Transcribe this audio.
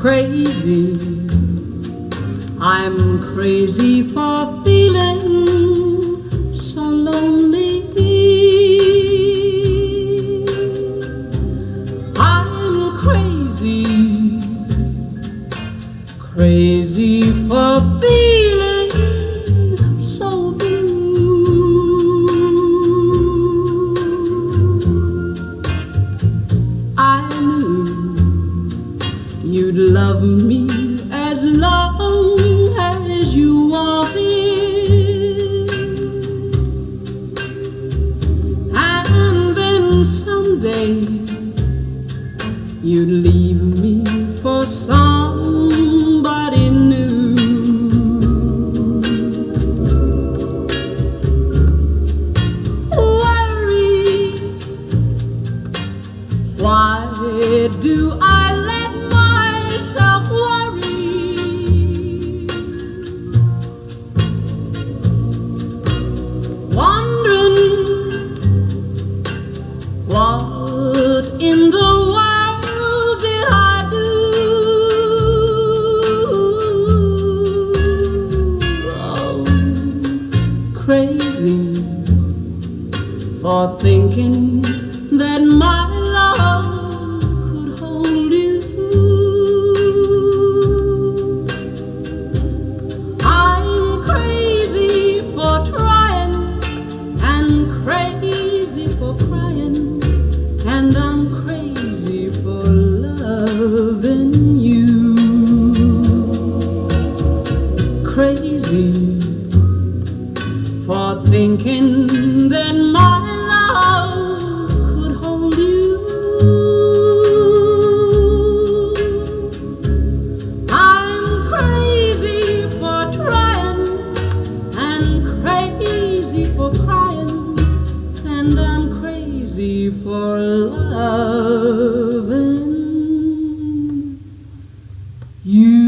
crazy. I'm crazy for feeling so lonely. I'm crazy, crazy for feeling you'd love me as long as you wanted. And then someday you'd leave me for somebody new. Worry, why do I crazy for thinking that my love could hold you. I'm crazy for trying and crazy for crying, and I'm crazy for loving you. Crazy thinking that my love could hold you. I'm crazy for trying and crazy for crying and I'm crazy for loving you.